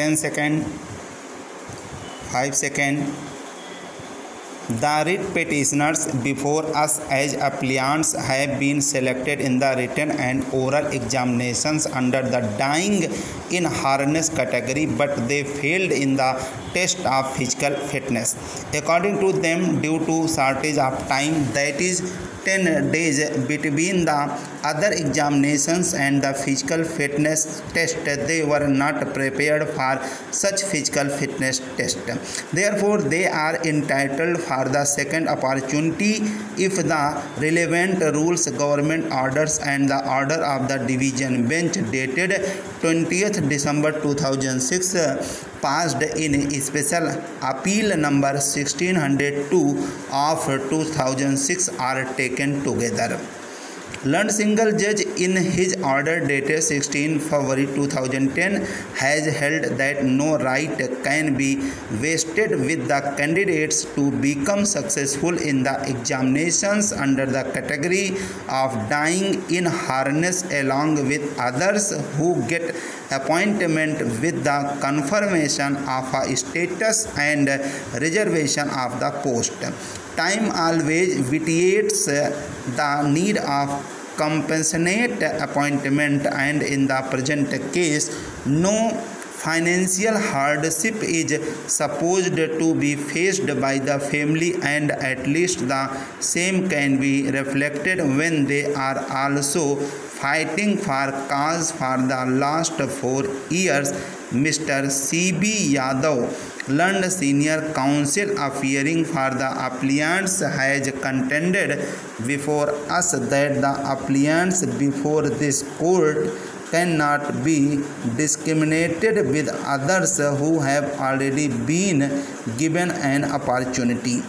Ten second five second the writ petitioners before us as applicants have been selected in the written and oral examinations under the dying in harness category but they failed in the test of physical fitness according to them due to shortage of time that is ten days between the other examinations and the physical fitness test they were not prepare for such physical fitness test therefore they are entitle for the second opportunity if the relevant rules government orders and the order of the division bench dated twentieth December two thousand six passed in special appeal number 1602 of 2006 are taken together learned single judge in his order dated 16 February 2010 has held that no right can be vested with the candidates to become successful in the examinations under the category of dying in harness along with others who get appointment with the confirmation of a status and reservation of the post time always vitiates the need of compassionate appointment and in the present case no financial hardship is supposed to be faced by the family and at least the same can be reflected when they are also fighting for cause for the last 4 years mr cb yadav learned senior counsel appearing for the applicants has contended before us that the applicants before this court cannot be discriminated with others who have already been given an opportunity.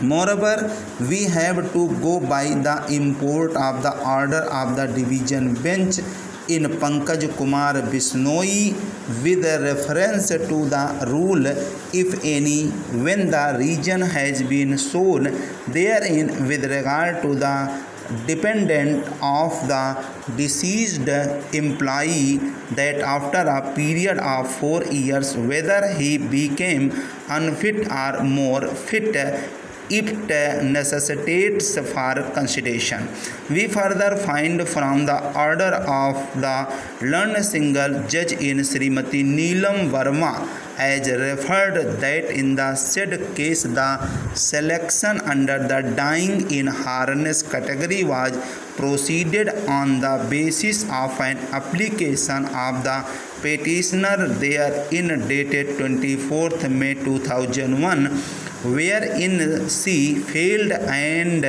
Moreover, we have to go by the import of the order of the division bench in Pankaj Kumar Bishnoi with reference to the rule, if any, when the region has been shown therein with regard to the dependent of the deceased employee that after a period of four years whether he became unfit or more fit it necessitates for consideration. We further find from the order of the learned single judge in Srimati Neelam Verma as referred that in the said case the selection under the dying in harness category was proceeded on the basis of an application of the petitioner therein dated 24th May 2001 wherein she failed and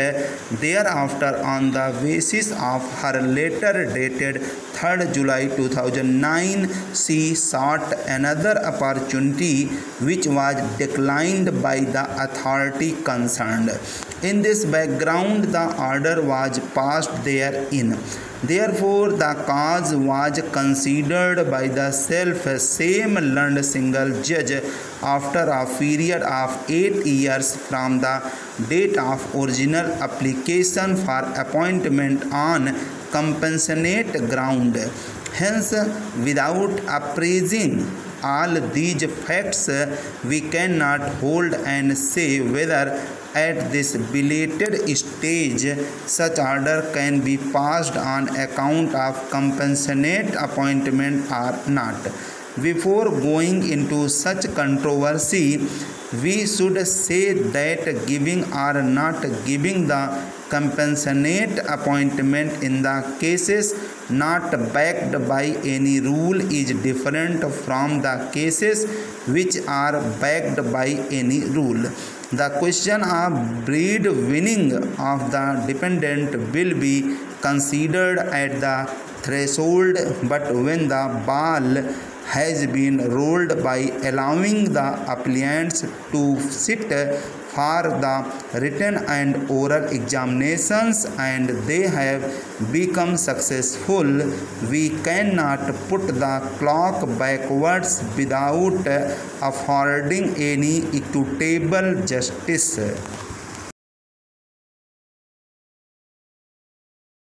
thereafter on the basis of her letter dated 3rd July 2009 she sought another opportunity which was declined by the authority concerned. In this background the order was passed therein. Therefore, the cause was considered by the self same learned single judge after a period of eight years from the date of original application for appointment on compassionate ground. Hence, without appraising all these facts, we cannot hold and say whether at this belated stage such order can be passed on account of compassionate appointment or not. Before going into such controversy, we should say that giving or not giving the compassionate appointment in the cases not backed by any rule is different from the cases which are backed by any rule. The question of breed winning of the dependent will be considered at the threshold, but when the ball has been rolled by allowing the applicants to sit for the written and oral examinations and they have become successful we cannot put the clock backwards without affording any equitable justice